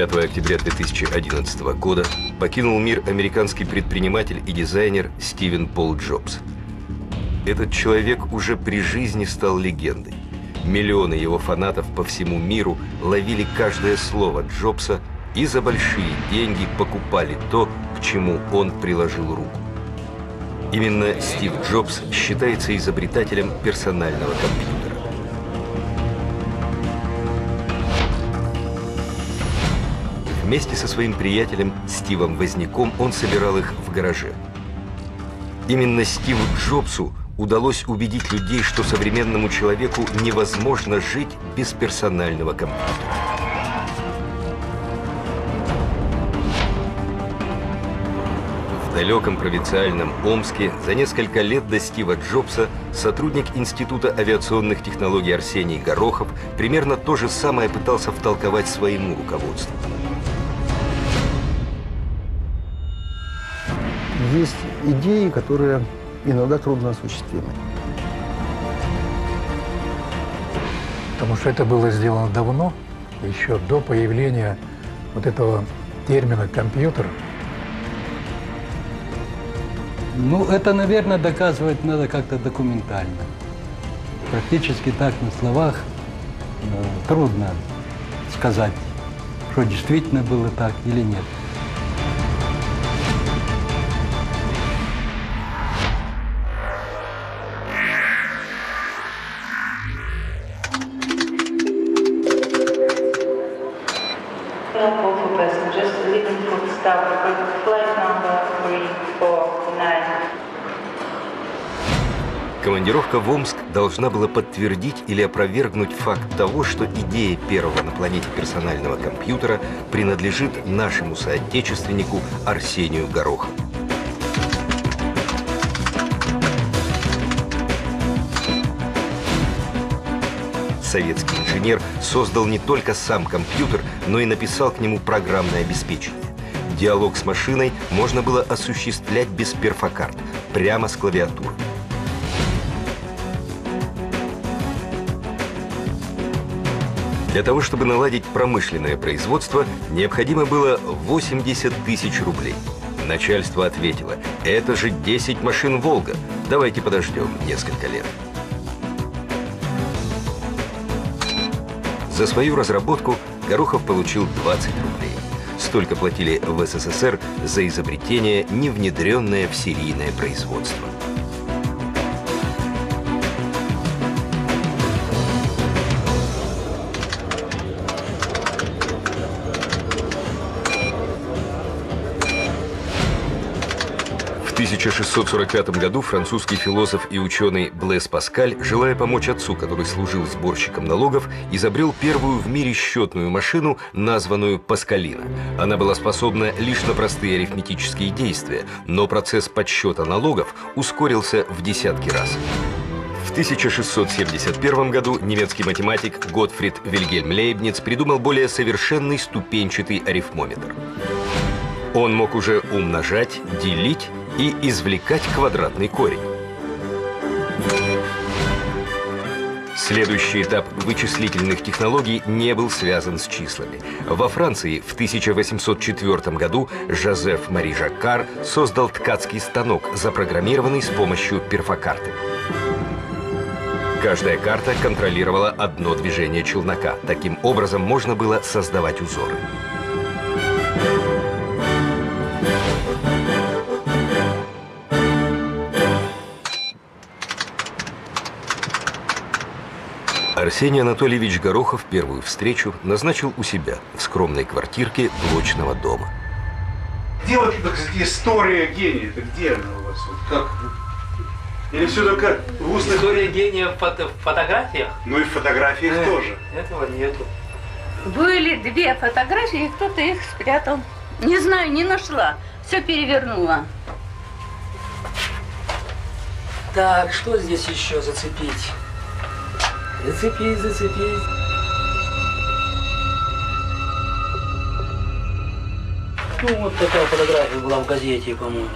5 октября 2011 года покинул мир американский предприниматель и дизайнер Стивен Пол Джобс. Этот человек уже при жизни стал легендой. Миллионы его фанатов по всему миру ловили каждое слово Джобса и за большие деньги покупали то, к чему он приложил руку. Именно Стив Джобс считается изобретателем персонального компьютера. Вместе со своим приятелем Стивом Возняком он собирал их в гараже. Именно Стиву Джобсу удалось убедить людей, что современному человеку невозможно жить без персонального компьютера. В далеком провинциальном Омске за несколько лет до Стива Джобса сотрудник Института авиационных технологий Арсений Горохов примерно то же самое пытался втолковать своему руководству. Есть идеи, которые иногда трудно осуществимы. Потому что это было сделано давно, еще до появления вот этого термина «компьютер». Ну, это, наверное, доказывать надо как-то документально. Практически так на словах э, трудно сказать, что действительно было так или нет. Командировка в Омск должна была подтвердить или опровергнуть факт того, что идея первого на планете персонального компьютера принадлежит нашему соотечественнику Арсению Горохову. Советский инженер создал не только сам компьютер, но и написал к нему программное обеспечение. Диалог с машиной можно было осуществлять без перфокарт, прямо с клавиатуры. Для того, чтобы наладить промышленное производство, необходимо было 80 тысяч рублей. Начальство ответило, это же 10 машин «Волга». Давайте подождем несколько лет. За свою разработку Горохов получил 20 рублей. Столько платили в СССР за изобретение, не внедренное в серийное производство. 1645 году французский философ и ученый Блес Паскаль, желая помочь отцу, который служил сборщиком налогов, изобрел первую в мире счетную машину, названную Паскалина. Она была способна лишь на простые арифметические действия, но процесс подсчета налогов ускорился в десятки раз. В 1671 году немецкий математик Готфрид Вильгельм Лейбниц придумал более совершенный ступенчатый арифмометр. Он мог уже умножать, делить и извлекать квадратный корень. Следующий этап вычислительных технологий не был связан с числами. Во Франции в 1804 году Жозеф Мари Жаккар создал ткацкий станок, запрограммированный с помощью перфокарты. Каждая карта контролировала одно движение челнока. Таким образом можно было создавать узоры. Арсений Анатольевич Горохов первую встречу назначил у себя в скромной квартирке блочного дома. Где вот эта история гения? Это где она у вас? Вот как? Или все только в устных... История гения в, фото- в фотографиях? Ну и в фотографиях Э, тоже. Этого нету. Были две фотографии, кто-то их спрятал. Не знаю, не нашла. Все перевернула. Так, что здесь еще зацепить? Зацепись, зацепись. Ну, вот такая фотография была в газете, по-моему.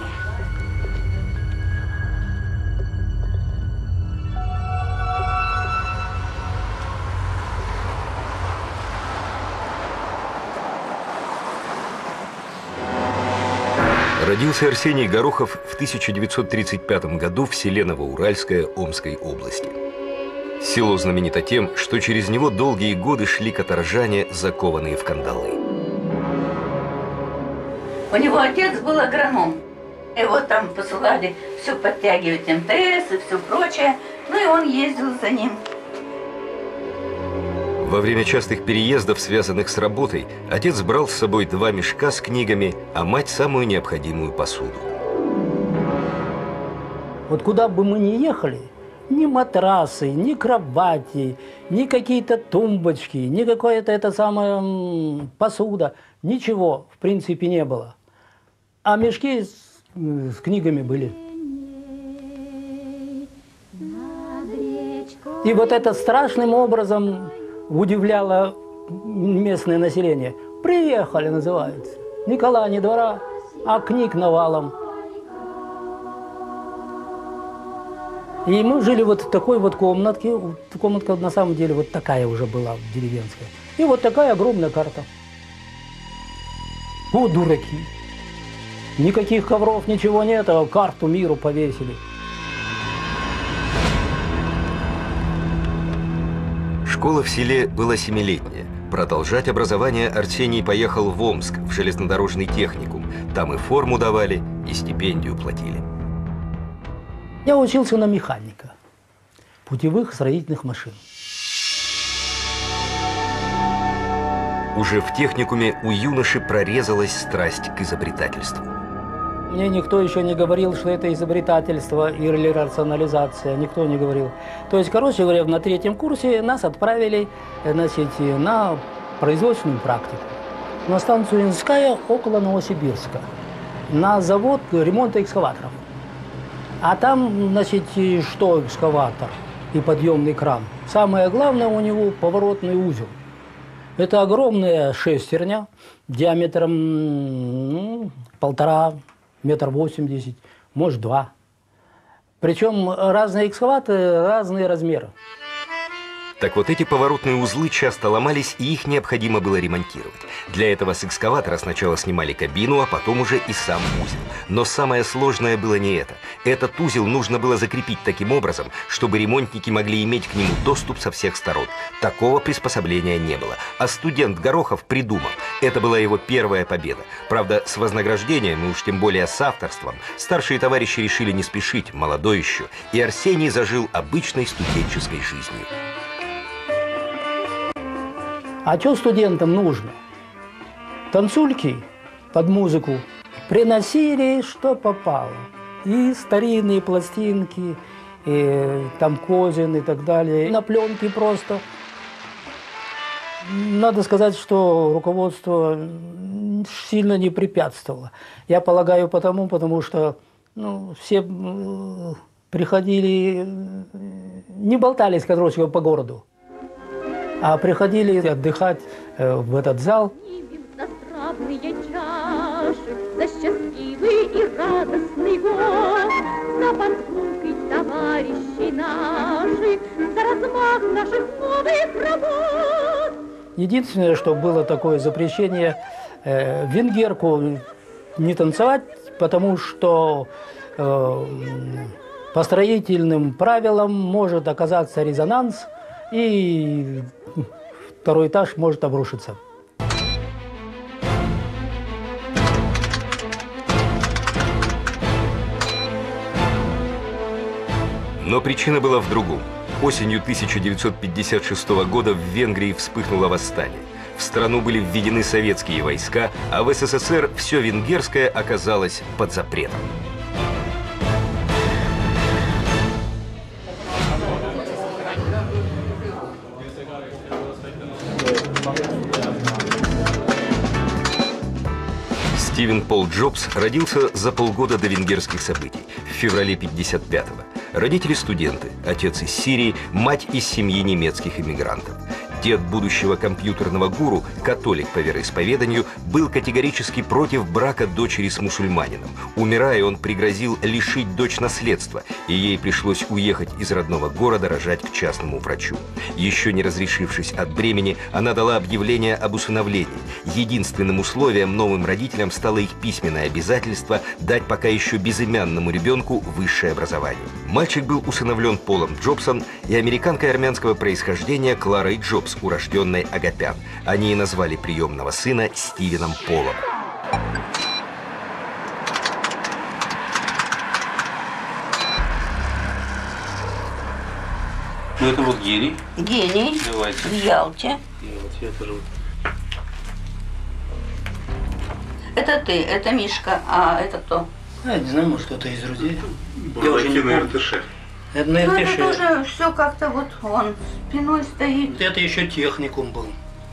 Родился Арсений Горохов в 1935 году в селе Новоуральское Омской области. Село знаменито тем, что через него долгие годы шли каторжане, закованные в кандалы. У него отец был агроном. Его там посылали все подтягивать МТС и все прочее. Ну и он ездил за ним. Во время частых переездов, связанных с работой, отец брал с собой два мешка с книгами, а мать самую необходимую посуду. Вот куда бы мы ни ехали, ни матрасы, ни кровати, ни какие-то тумбочки, ни какая-то это самая м, посуда, ничего в принципе не было. А мешки с, с книгами были. И вот это страшным образом удивляло местное население. Приехали, называется. Никола не двора, а книг навалом. И мы жили вот в такой вот комнатке. Комнатка на самом деле вот такая уже была деревенская. И вот такая огромная карта. О, дураки! Никаких ковров, ничего нет, а карту миру повесили. Школа в селе была семилетняя. Продолжать образование Арсений поехал в Омск, в железнодорожный техникум. Там и форму давали, и стипендию платили. Я учился на механика путевых строительных машин. Уже в техникуме у юноши прорезалась страсть к изобретательству. Мне никто еще не говорил, что это изобретательство или рационализация. Никто не говорил. То есть, короче говоря, на третьем курсе нас отправили э, значит, на производственную практику. На станцию Инская около Новосибирска. На завод ремонта экскаваторов. А там, значит, и что экскаватор и подъемный кран? Самое главное у него поворотный узел. Это огромная шестерня диаметром ну, полтора, метр восемьдесят, может два. Причем разные экскаваторы, разные размеры. Так вот эти поворотные узлы часто ломались, и их необходимо было ремонтировать. Для этого с экскаватора сначала снимали кабину, а потом уже и сам узел. Но самое сложное было не это. Этот узел нужно было закрепить таким образом, чтобы ремонтники могли иметь к нему доступ со всех сторон. Такого приспособления не было. А студент Горохов придумал. Это была его первая победа. Правда, с вознаграждением, и уж тем более с авторством, старшие товарищи решили не спешить, молодой еще, и Арсений зажил обычной студенческой жизнью. А что студентам нужно? Танцульки под музыку приносили, что попало. И старинные пластинки, и там Козин и так далее. На пленке просто. Надо сказать, что руководство сильно не препятствовало. Я полагаю потому, потому что ну, все приходили, не болтались, короче, по городу а приходили отдыхать э, в этот зал. Застрадные чаши, за счастливый и радостный год, за панфункой товарищи наши, за размах наших новых работ. Единственное, что было такое запрещение, э, венгерку не танцевать, потому что э, по строительным правилам может оказаться резонанс, и второй этаж может обрушиться. Но причина была в другом. Осенью 1956 года в Венгрии вспыхнуло восстание. В страну были введены советские войска, а в СССР все венгерское оказалось под запретом. Стивен Пол Джобс родился за полгода до венгерских событий, в феврале 55-го. Родители студенты, отец из Сирии, мать из семьи немецких иммигрантов. Дед будущего компьютерного гуру, католик по вероисповеданию, был категорически против брака дочери с мусульманином. Умирая, он пригрозил лишить дочь наследства, и ей пришлось уехать из родного города рожать к частному врачу. Еще не разрешившись от бремени, она дала объявление об усыновлении. Единственным условием новым родителям стало их письменное обязательство дать пока еще безымянному ребенку высшее образование. Мальчик был усыновлен Полом Джобсон и американкой армянского происхождения Кларой Урожденной Агапян. Они и назвали приемного сына Стивеном Полом. Ну это вот гений. Гений Давайте. в Ялте. Я я вот Это ты, это Мишка, а это кто? Я не знаю, может, кто-то из друзей. РТШ. Это, Ну это тоже все как-то вот он спиной стоит. Это еще техникум был.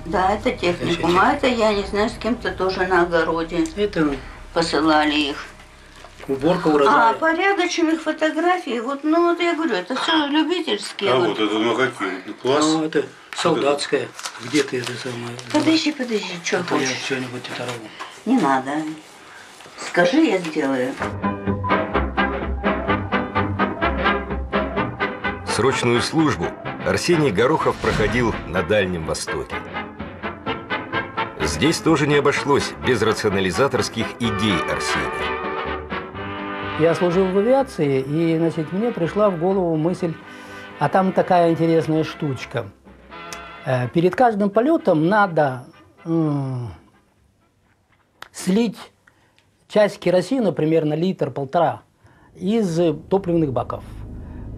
Да, это техникум, а это я не знаю, с кем-то тоже на огороде Это посылали их. уборка А урожая. порядочных фотографий, вот, ну вот я говорю, это все любительские. А вот. вот это ну какие? Ну, класс. Ну, это солдатская. Где ты это самое? Подожди, подожди, что А то я хочешь? что-нибудь оторву. Не надо. Скажи, я сделаю. Срочную службу Арсений Горохов проходил на Дальнем Востоке. Здесь тоже не обошлось без рационализаторских идей Арсения. Я служил в авиации, и, значит, мне пришла в голову мысль, а там такая интересная штучка. Э, Перед каждым полетом надо слить часть керосина, примерно литр-полтора, из топливных баков.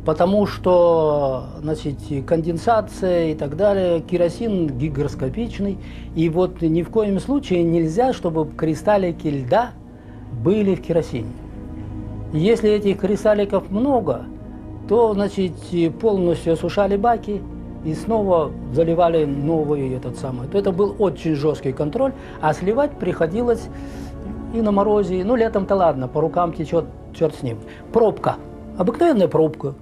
Потому что значит, конденсация и так далее, керосин гигроскопичный. И вот ни в коем случае нельзя, чтобы кристаллики льда были в керосине. Если этих кристалликов много, то значит, полностью осушали баки и снова заливали новый этот самый. То это был очень жесткий контроль, а сливать приходилось и на морозе, ну летом-то ладно, по рукам течет, черт с ним. Пробка, обыкновенная пробка,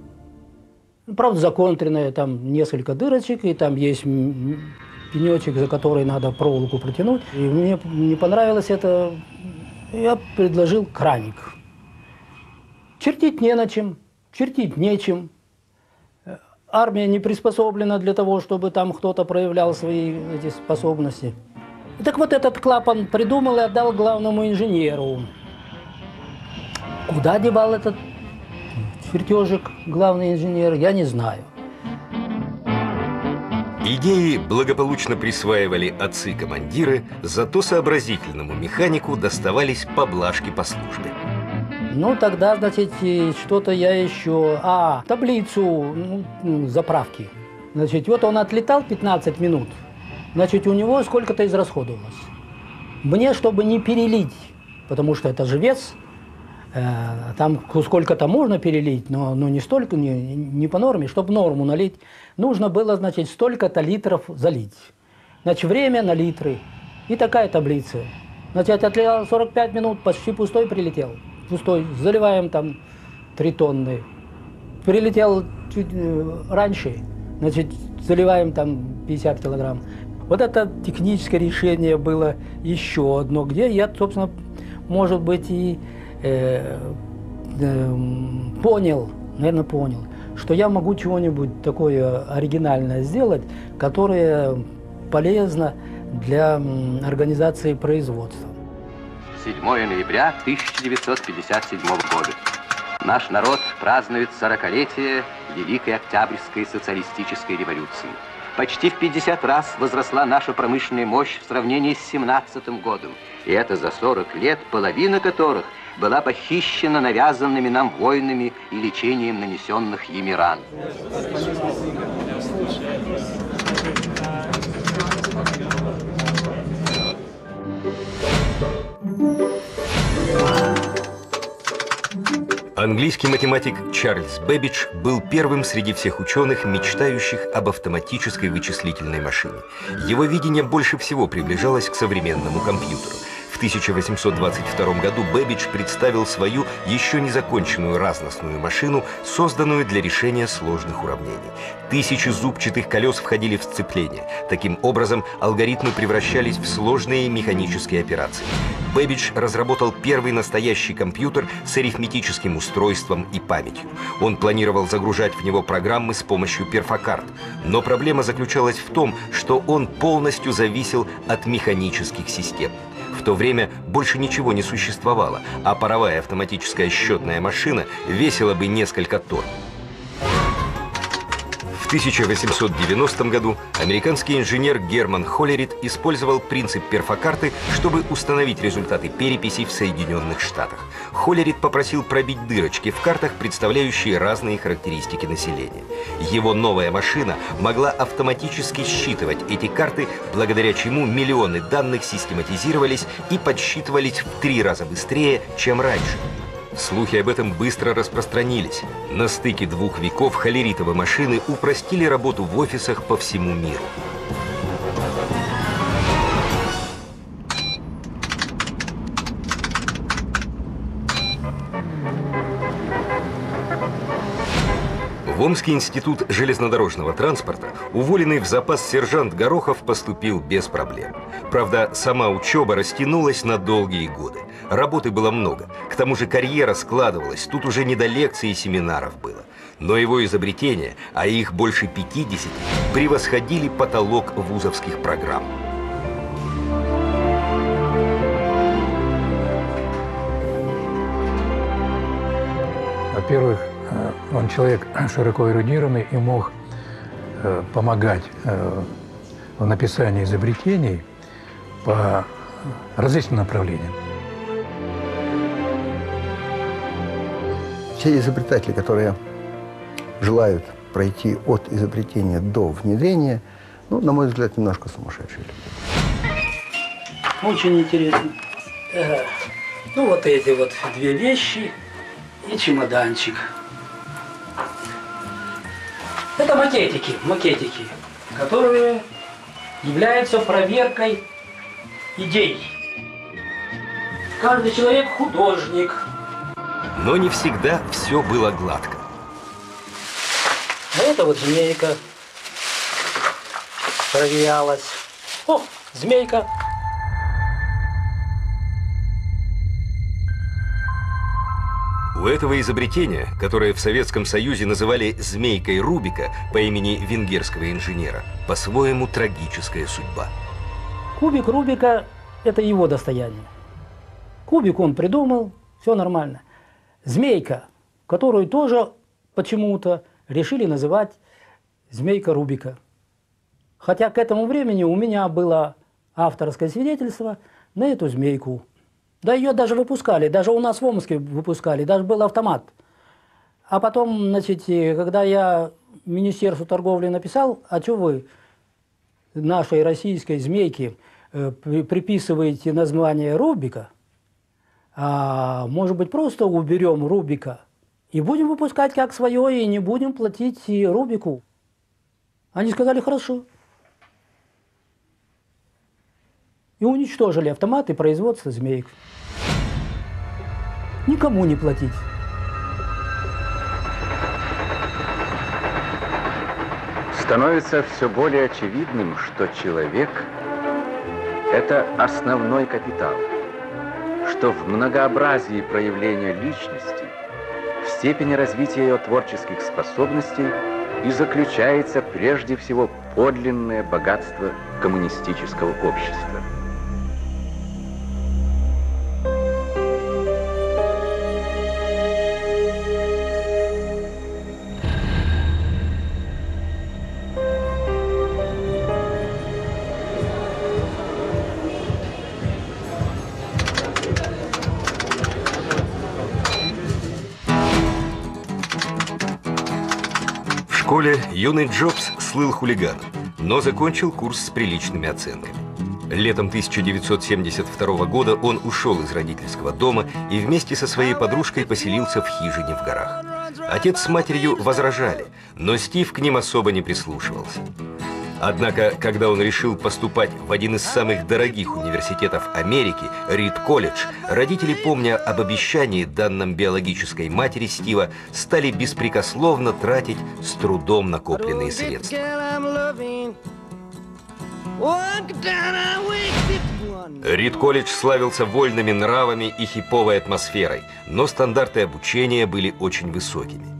правда законтренная, там несколько дырочек, и там есть пенечек, за который надо проволоку протянуть. И мне не понравилось это, я предложил краник. Чертить не на чем, чертить нечем. Э, Армия не приспособлена для того, чтобы там кто-то проявлял свои эти способности. И так вот этот клапан придумал и отдал главному инженеру. Куда девал этот чертежик главный инженер, я не знаю. Идеи благополучно присваивали отцы-командиры, зато сообразительному механику доставались поблажки по службе. Ну, тогда, значит, что-то я еще... А, таблицу ну, заправки. Значит, вот он отлетал 15 минут, значит, у него сколько-то израсходовалось. Мне, чтобы не перелить, потому что это же вес, там сколько-то можно перелить, но, но не столько, не, не по норме. Чтобы норму налить, нужно было, значит, столько-то литров залить. Значит, время на литры. И такая таблица. Значит, отлетал 45 минут, почти пустой прилетел. Пустой. Заливаем там 3 тонны. Прилетел чуть э, раньше, значит, заливаем там 50 килограмм. Вот это техническое решение было еще одно, где я, собственно, может быть, и э, э, понял, наверное, понял, что я могу чего-нибудь такое оригинальное сделать, которое полезно для организации производства. 7 ноября 1957 года. Наш народ празднует 40-летие Великой Октябрьской социалистической революции. Почти в 50 раз возросла наша промышленная мощь в сравнении с 17 годом. И это за 40 лет, половина которых была похищена навязанными нам войнами и лечением нанесенных ими ран. Английский математик Чарльз Бэббидж был первым среди всех ученых, мечтающих об автоматической вычислительной машине. Его видение больше всего приближалось к современному компьютеру. В 1822 году Бэббидж представил свою еще не законченную разностную машину, созданную для решения сложных уравнений. Тысячи зубчатых колес входили в сцепление. Таким образом, алгоритмы превращались в сложные механические операции. Бэббидж разработал первый настоящий компьютер с арифметическим устройством и памятью. Он планировал загружать в него программы с помощью перфокарт. Но проблема заключалась в том, что он полностью зависел от механических систем. То время больше ничего не существовало, а паровая автоматическая счетная машина весила бы несколько тонн. В 1890 году американский инженер Герман Холлерит использовал принцип перфокарты, чтобы установить результаты переписей в Соединенных Штатах. Холлерит попросил пробить дырочки в картах, представляющие разные характеристики населения. Его новая машина могла автоматически считывать эти карты, благодаря чему миллионы данных систематизировались и подсчитывались в три раза быстрее, чем раньше. Слухи об этом быстро распространились. На стыке двух веков холеритовые машины упростили работу в офисах по всему миру. В Омский институт железнодорожного транспорта уволенный в запас сержант Горохов поступил без проблем. Правда, сама учеба растянулась на долгие годы. Работы было много. К тому же карьера складывалась, тут уже не до лекций и семинаров было. Но его изобретения, а их больше 50, превосходили потолок вузовских программ. Во-первых, э, он человек широко эрудированный и мог э, помогать э, в написании изобретений по различным направлениям. Все изобретатели, которые желают пройти от изобретения до внедрения, ну, на мой взгляд, немножко сумасшедшие. Очень интересно. Э, Ну, вот эти вот две вещи и чемоданчик. Это макетики, макетики, которые являются проверкой идей. Каждый человек художник. Но не всегда все было гладко. А это вот змейка проверялась. О, змейка. У этого изобретения, которое в Советском Союзе называли «змейкой Рубика» по имени венгерского инженера, по-своему трагическая судьба. Кубик Рубика – это его достояние. Кубик он придумал, все нормально. Змейка, которую тоже почему-то решили называть змейка Рубика. Хотя к этому времени у меня было авторское свидетельство на эту змейку. Да ее даже выпускали, даже у нас в Омске выпускали, даже был автомат. А потом, значит, э, когда я Министерству торговли написал, а что вы нашей российской змейке э, при- приписываете название Рубика, а может быть просто уберем Рубика и будем выпускать как свое, и не будем платить и Рубику. Они сказали хорошо. И уничтожили автоматы производства змеек. Никому не платить. Становится все более очевидным, что человек – это основной капитал, что в многообразии проявления личности, в степени развития ее творческих способностей и заключается прежде всего подлинное богатство коммунистического общества. Юный Джобс слыл хулиганом, но закончил курс с приличными оценками. Летом 1972 года он ушел из родительского дома и вместе со своей подружкой поселился в хижине в горах. Отец с матерью возражали, но Стив к ним особо не прислушивался. Однако, когда он решил поступать в один из самых дорогих университетов Америки, Рид колледж, родители, помня об обещании, данном биологической матери Стива, стали беспрекословно тратить с трудом накопленные средства. Рид колледж славился вольными нравами и хиповой атмосферой, но стандарты обучения были очень высокими.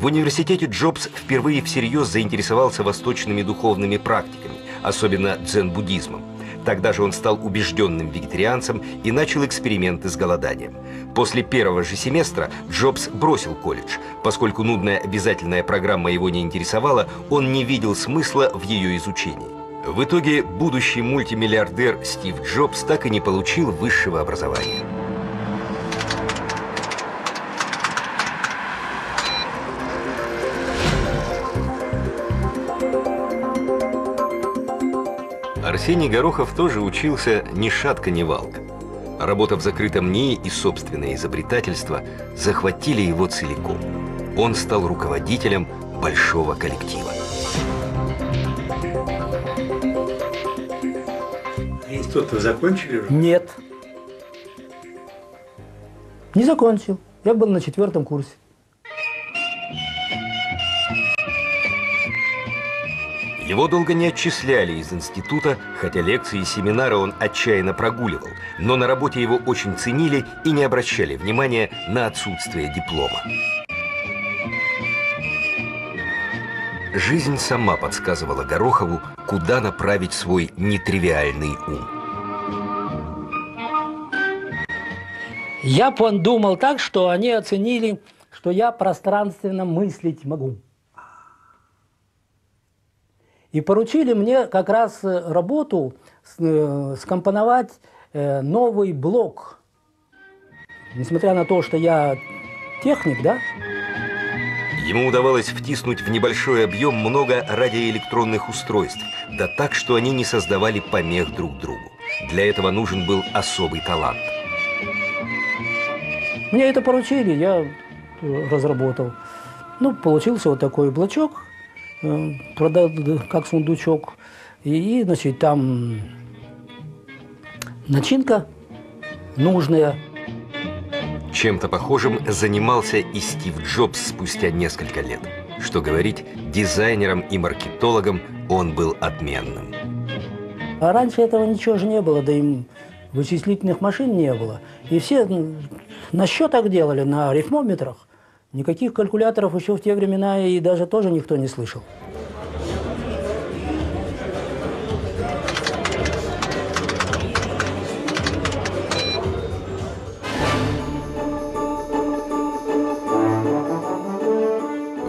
В университете Джобс впервые всерьез заинтересовался восточными духовными практиками, особенно дзен-буддизмом. Тогда же он стал убежденным вегетарианцем и начал эксперименты с голоданием. После первого же семестра Джобс бросил колледж. Поскольку нудная обязательная программа его не интересовала, он не видел смысла в ее изучении. В итоге будущий мультимиллиардер Стив Джобс так и не получил высшего образования. Арсений Горохов тоже учился ни шатка, ни валка. Работа в закрытом НИИ и собственное изобретательство захватили его целиком. Он стал руководителем большого коллектива. Институт вы закончили уже? Нет. Не закончил. Я был на четвертом курсе. Его долго не отчисляли из института, хотя лекции и семинары он отчаянно прогуливал, но на работе его очень ценили и не обращали внимания на отсутствие диплома. Жизнь сама подсказывала Горохову, куда направить свой нетривиальный ум. Я думал так, что они оценили, что я пространственно мыслить могу. И поручили мне как раз э, работу э, скомпоновать э, новый блок. Несмотря на то, что я техник, да? Ему удавалось втиснуть в небольшой объем много радиоэлектронных устройств, да так, что они не создавали помех друг другу. Для этого нужен был особый талант. Мне это поручили, я разработал. Ну, получился вот такой блочок, продал как сундучок. И, значит, там начинка нужная. Чем-то похожим занимался и Стив Джобс спустя несколько лет. Что говорить, дизайнером и маркетологом он был отменным. А раньше этого ничего же не было, да и вычислительных машин не было. И все на счетах делали, на арифмометрах. Никаких калькуляторов еще в те времена и даже тоже никто не слышал.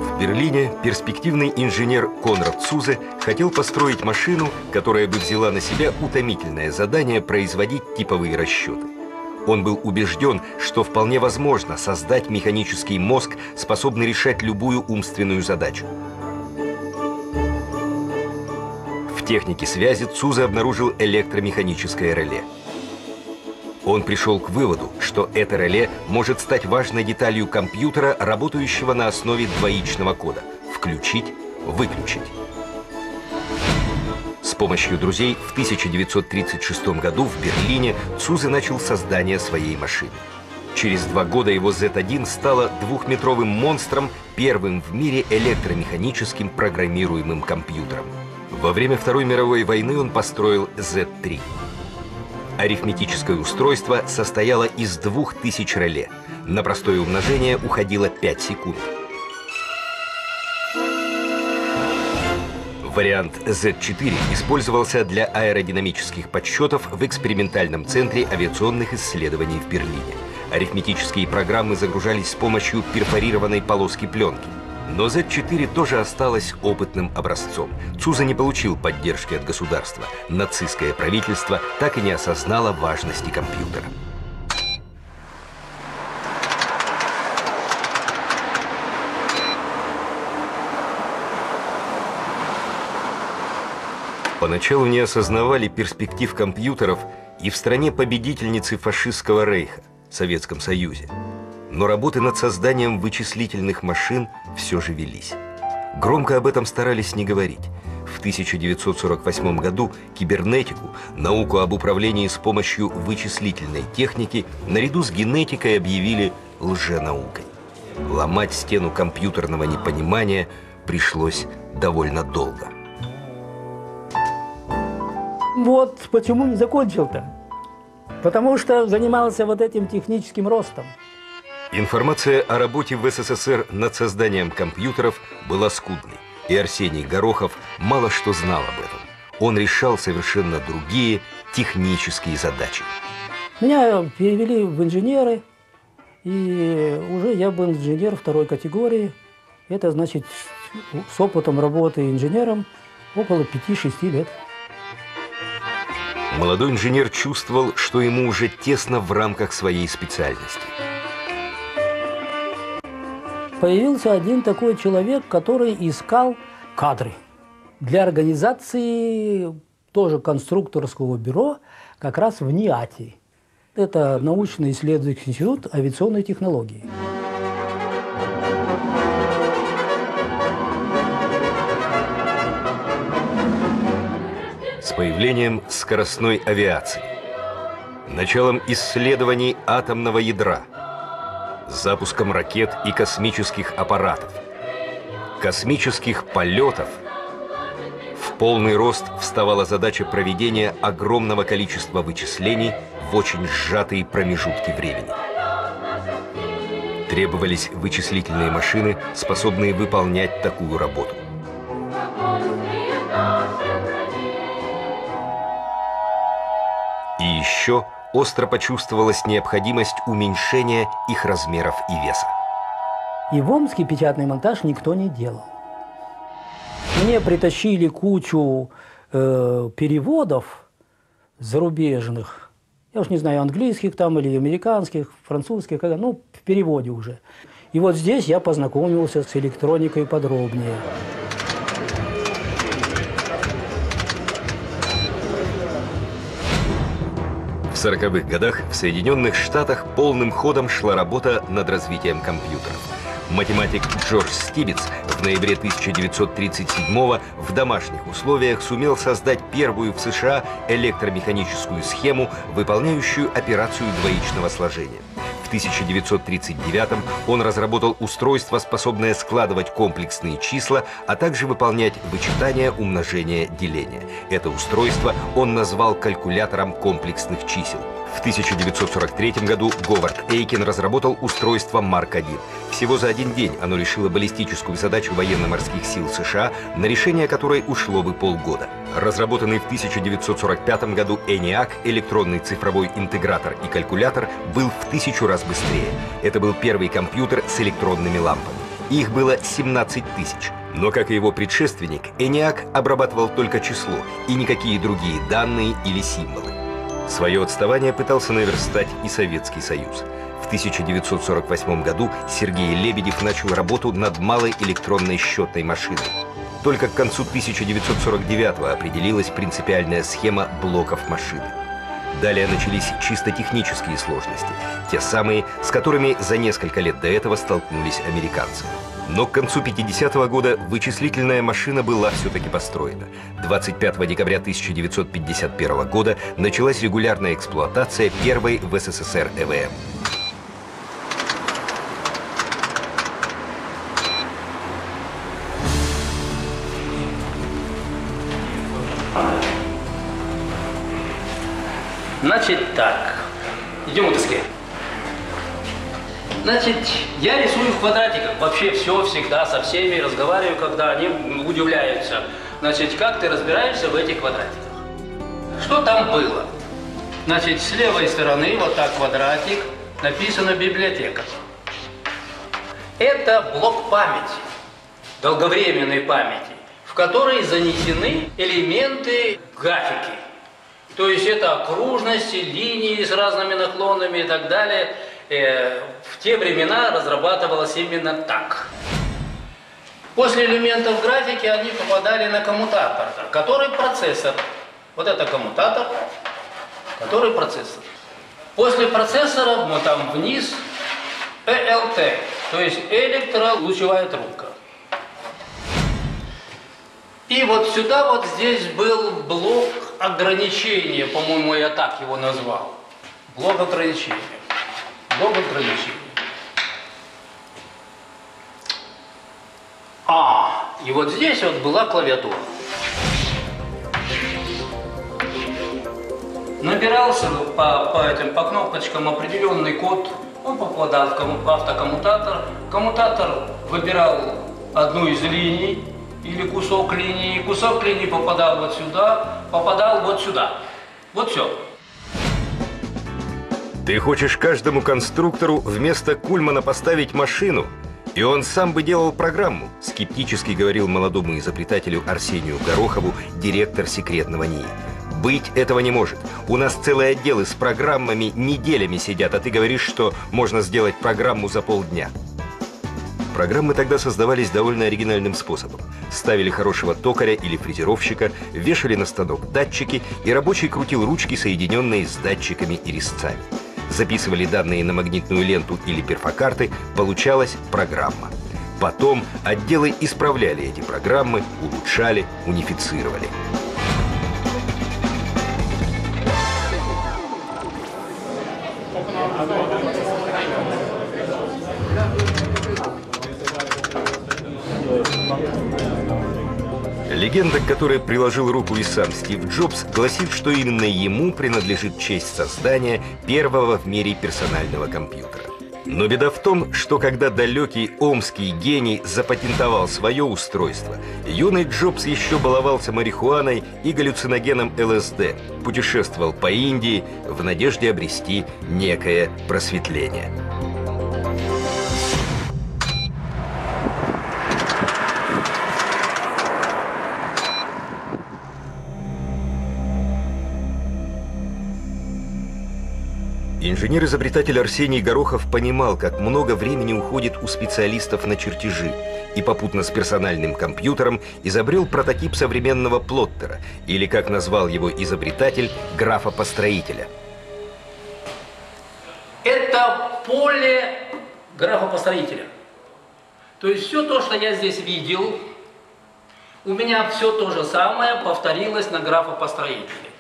В Берлине перспективный инженер Конрад Цузе хотел построить машину, которая бы взяла на себя утомительное задание производить типовые расчеты. Он был убежден, что вполне возможно создать механический мозг, способный решать любую умственную задачу. В технике связи Цуза обнаружил электромеханическое реле. Он пришел к выводу, что это реле может стать важной деталью компьютера, работающего на основе двоичного кода – включить, выключить. Помощью друзей в 1936 году в Берлине Цузе начал создание своей машины. Через два года его Z1 стала двухметровым монстром, первым в мире электромеханическим программируемым компьютером. Во время Второй мировой войны он построил Z3. Арифметическое устройство состояло из двух тысяч реле. На простое умножение уходило 5 секунд. Вариант Z4 использовался для аэродинамических подсчетов в экспериментальном центре авиационных исследований в Берлине. Арифметические программы загружались с помощью перфорированной полоски пленки. Но Z4 тоже осталась опытным образцом. Цуза не получил поддержки от государства. Нацистское правительство так и не осознало важности компьютера. Поначалу не осознавали перспектив компьютеров и в стране победительницы фашистского рейха, Советском Союзе. Но работы над созданием вычислительных машин все же велись. Громко об этом старались не говорить. в 1948 году кибернетику, науку об управлении с помощью вычислительной техники, наряду с генетикой объявили лженаукой. Ломать стену компьютерного непонимания пришлось довольно долго. Вот почему не закончил-то. Потому что занимался вот этим техническим ростом. Информация о работе в СССР над созданием компьютеров была скудной, и Арсений Горохов мало что знал об этом. Он решал совершенно другие технические задачи. Меня перевели в инженеры, и уже я был инженер второй категории. Это значит с опытом работы инженером около 5-6 лет. Молодой инженер чувствовал, что ему уже тесно в рамках своей специальности. Появился один такой человек, который искал кадры для организации тоже конструкторского бюро как раз в НИАТИ. Это научно-исследовательский институт авиационной технологии. С появлением скоростной авиации, началом исследований атомного ядра, запуском ракет и космических аппаратов, космических полетов, в полный рост вставала задача проведения огромного количества вычислений в очень сжатые промежутки времени. Требовались вычислительные машины, способные выполнять такую работу. Еще остро почувствовалась необходимость уменьшения их размеров и веса. И в Омске печатный монтаж никто не делал. Мне притащили кучу э, переводов зарубежных. Я уж не знаю, английских там или американских, французских, ну, в переводе уже. И вот здесь я познакомился с электроникой подробнее. В 40-х годах в Соединенных Штатах полным ходом шла работа над развитием компьютеров. Математик Джордж Стибец в ноябре 1937 в домашних условиях сумел создать первую в США электромеханическую схему, выполняющую операцию двоичного сложения. В 1939 он разработал устройство, способное складывать комплексные числа, а также выполнять вычитание, умножение, деление. Это устройство он назвал калькулятором комплексных чисел. В 1943 году Говард Эйкин разработал устройство Марк-1. Всего за один день оно решило баллистическую задачу военно-морских сил США, на решение которой ушло бы полгода. Разработанный в 1945 году ENIAC, электронный цифровой интегратор и калькулятор, был в тысячу раз быстрее. Это был первый компьютер с электронными лампами. Их было 17 тысяч. Но, как и его предшественник, ENIAC обрабатывал только число и никакие другие данные или символы. Свое отставание пытался наверстать и Советский Союз. В 1948 году Сергей Лебедев начал работу над малой электронной счетной машиной. Только к концу 1949 определилась принципиальная схема блоков машины. Далее начались чисто технические сложности, те самые, с которыми за несколько лет до этого столкнулись американцы. Но к концу 50-го года вычислительная машина была все-таки построена. 25 декабря 1951 года началась регулярная эксплуатация первой в СССР ЭВМ. Значит так, идем к доске. Значит, я рисую в квадратиках. Вообще все всегда со всеми разговариваю, когда они удивляются. Значит, как ты разбираешься в этих квадратиках? Что там было? Значит, с левой стороны, вот так квадратик, написано библиотека. Это блок памяти, долговременной памяти, в которой занесены элементы графики. То есть это окружности, линии с разными наклонами и так далее. Э, в те времена разрабатывалось именно так. После элементов графики они попадали на коммутатор, который процессор. Вот это коммутатор, который процессор. После процессора мы там вниз ЭЛТ, то есть электролучевая трубка. И вот сюда вот здесь был блок ограничения, по-моему, я так его назвал. Блок ограничения. Блок ограничения. А, и вот здесь вот была клавиатура. Набирался по, по этим по кнопочкам определенный код, он попадал в комму- автокоммутатор. Коммутатор выбирал одну из линий или кусок линии. Кусок линии попадал вот сюда, попадал вот сюда. Вот все. Ты хочешь каждому конструктору вместо Кульмана поставить машину? И он сам бы делал программу, скептически говорил молодому изобретателю Арсению Горохову, директор секретного НИИ. Быть этого не может. У нас целые отделы с программами неделями сидят, а ты говоришь, что можно сделать программу за полдня. Программы тогда создавались довольно оригинальным способом. Ставили хорошего токаря или фрезеровщика, вешали на станок датчики, и рабочий крутил ручки, соединенные с датчиками и резцами. Записывали данные на магнитную ленту или перфокарты, получалась программа. Потом отделы исправляли эти программы, улучшали, унифицировали. Легенда, к которой приложил руку и сам Стив Джобс, гласит, что именно ему принадлежит честь создания первого в мире персонального компьютера. Но беда в том, что когда далекий омский гений запатентовал свое устройство, юный Джобс еще баловался марихуаной и галлюциногеном ЛСД, путешествовал по Индии в надежде обрести некое просветление. Инженер-изобретатель Арсений Горохов понимал, как много времени уходит у специалистов на чертежи, и попутно с персональным компьютером изобрел прототип современного плоттера, или, как назвал его изобретатель, графа-построителя. Это поле графопостроителя. То есть все то, что я здесь видел, у меня все то же самое повторилось на графопостроителе.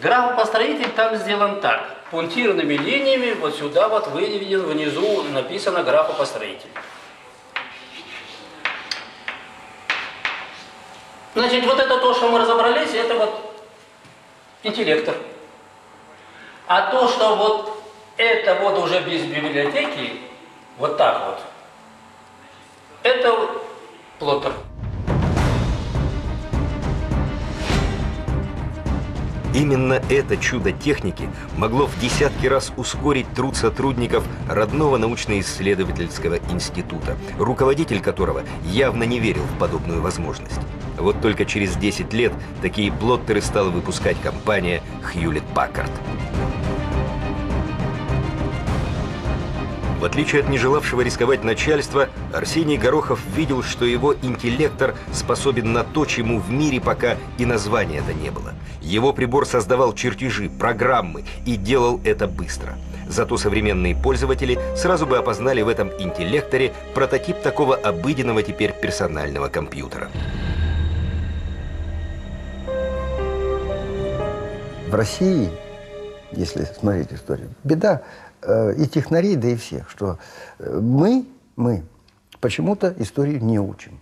Графопостроитель там сделан так. Пунктирными линиями вот сюда вот выведен внизу написано графопостроитель. Значит, вот это то, что мы разобрались, это вот интеллектор. А то, что вот это вот уже без библиотеки, вот так вот, это плоттер. Именно это чудо техники могло в десятки раз ускорить труд сотрудников родного научно-исследовательского института, руководитель которого явно не верил в подобную возможность. Вот только через 10 лет такие плоттеры стала выпускать компания Hewlett В отличие от нежелавшего рисковать начальства, Арсений Горохов видел, что его интеллектор способен на то, чему в мире пока и названия-то не было. Его прибор создавал чертежи, программы и делал это быстро. Зато современные пользователи сразу бы опознали в этом интеллекторе прототип такого обыденного теперь персонального компьютера. В России, если смотреть историю, беда и технарей, да и всех, что э, мы, мы почему-то историю не учим.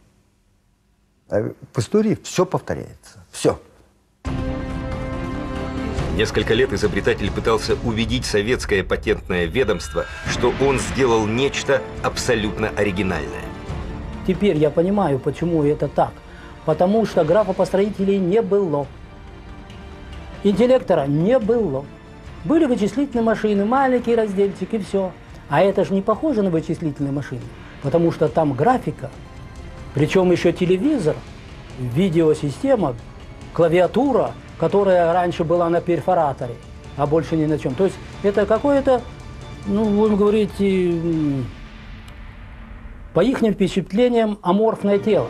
А в истории все повторяется. Все. Несколько лет изобретатель пытался убедить советское патентное ведомство, что он сделал нечто абсолютно оригинальное. Теперь я понимаю, почему это так. Потому что графопостроителей не было. Интеллектора не было. Были вычислительные машины, маленькие разделчики, все. А это же не похоже на вычислительные машины, потому что там графика, причем еще телевизор, видеосистема, клавиатура, которая раньше была на перфораторе, а больше ни на чем. То есть это какое-то, ну, будем говорить, по их впечатлениям, аморфное тело.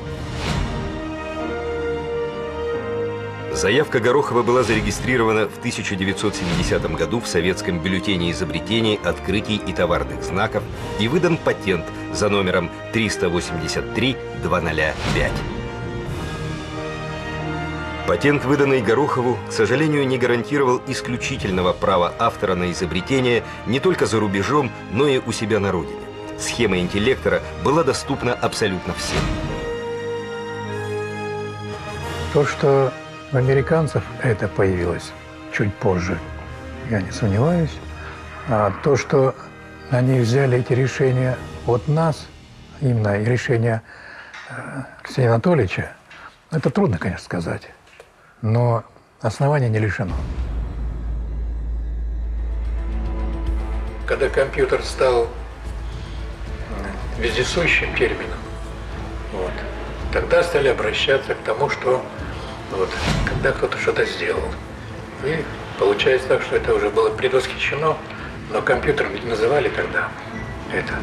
Заявка Горохова была зарегистрирована в 1970 году в советском бюллетене изобретений, открытий и товарных знаков и выдан патент за номером 383-205. Патент, выданный Горохову, к сожалению, не гарантировал исключительного права автора на изобретение не только за рубежом, но и у себя на родине. Схема интеллектора была доступна абсолютно всем. То, что у американцев это появилось чуть позже, я не сомневаюсь. А то, что они взяли эти решения от нас, именно решения э, Алексея Анатольевича, это трудно, конечно, сказать. Но основание не лишено. Когда компьютер стал вездесущим термином, вот, тогда стали обращаться к тому, что вот, когда кто-то что-то сделал. И получается так, что это уже было предвосхищено, но компьютером ведь называли тогда это.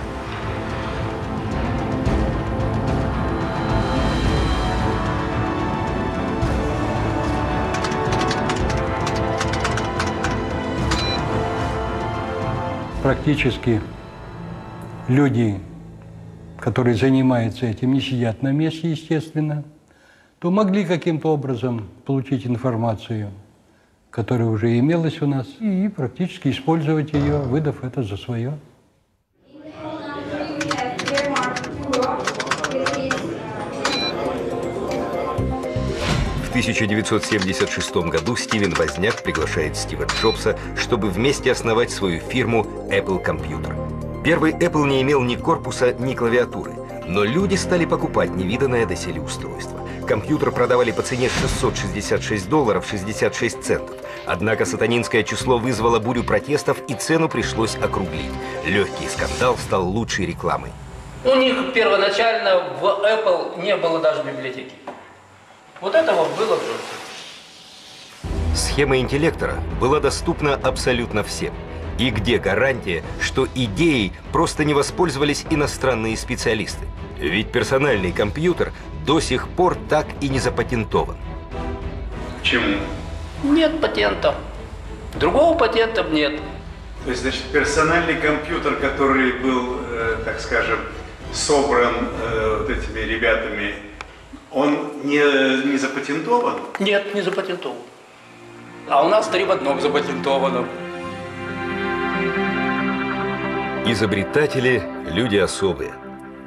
Практически люди, которые занимаются этим, не сидят на месте, естественно, то могли каким-то образом получить информацию, которая уже имелась у нас, и практически использовать ее, выдав это за свое. В 1976 году Стивен Возняк приглашает Стива Джобса, чтобы вместе основать свою фирму Apple Computer. Первый Apple не имел ни корпуса, ни клавиатуры, но люди стали покупать невиданное доселе устройство. Компьютер продавали по цене 666 долларов 66 центов. Однако сатанинское число вызвало бурю протестов и цену пришлось округлить. Легкий скандал стал лучшей рекламой. У них первоначально в Apple не было даже библиотеки. Вот этого было в. Схема интеллектора была доступна абсолютно всем. И где гарантия, что идеей просто не воспользовались иностранные специалисты? Ведь персональный компьютер до сих пор так и не запатентован. Почему? Нет патента. Другого патента нет. То есть, значит, персональный компьютер, который был, э, так скажем, собран э, вот этими ребятами, он не, не запатентован? Нет, не запатентован. А у нас три в одном запатентовано. Изобретатели – люди особые.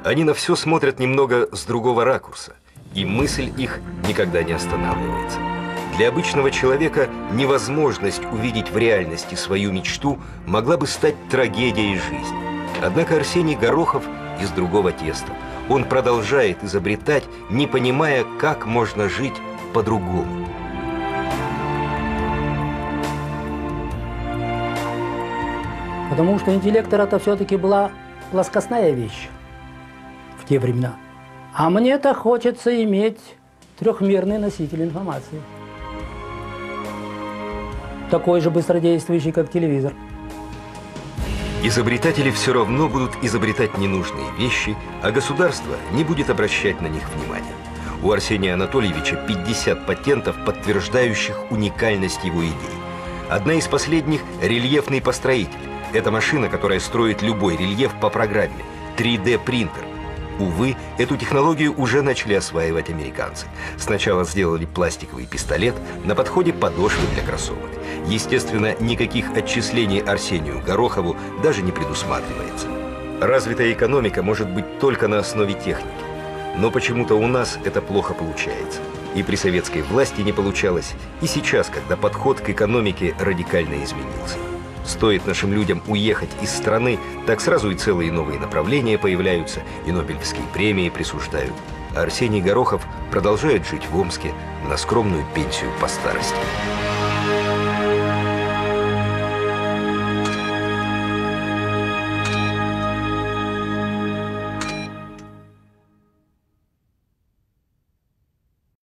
Они на все смотрят немного с другого ракурса, и мысль их никогда не останавливается. Для обычного человека невозможность увидеть в реальности свою мечту могла бы стать трагедией жизни. Однако Арсений Горохов из другого теста. Он продолжает изобретать, не понимая, как можно жить по-другому. Потому что интеллектор это все-таки была плоскостная вещь те времена. А мне-то хочется иметь трехмерный носитель информации. Такой же быстродействующий, как телевизор. Изобретатели все равно будут изобретать ненужные вещи, а государство не будет обращать на них внимания. У Арсения Анатольевича 50 патентов, подтверждающих уникальность его идей. Одна из последних – рельефный построитель. Это машина, которая строит любой рельеф по программе. 3D-принтер. Увы, эту технологию уже начали осваивать американцы. Сначала сделали пластиковый пистолет, на подходе подошвы для кроссовок. Естественно, никаких отчислений Арсению Горохову даже не предусматривается. Развитая экономика может быть только на основе техники. Но почему-то у нас это плохо получается. И при советской власти не получалось, и сейчас, когда подход к экономике радикально изменился. Стоит нашим людям уехать из страны, так сразу и целые новые направления появляются, и Нобелевские премии присуждают. А Арсений Горохов продолжает жить в Омске на скромную пенсию по старости.